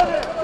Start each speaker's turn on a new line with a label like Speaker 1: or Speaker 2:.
Speaker 1: Bravo, aferin.